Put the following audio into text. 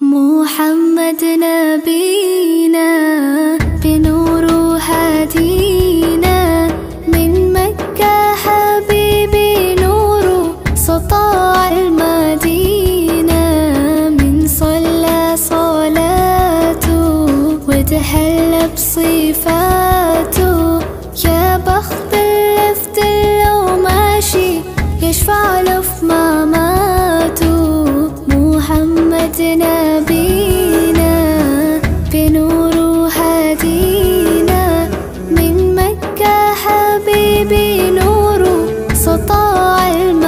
محمد نبينا بنوره هدينا من مكة حبيبي نوره سطاع المدينة من صلى صلاته وتحلى بصفاته يا بخت اللي في ماشي يشفع لف في المدينة. من مكة حبيبي نوره سطاع المدينة.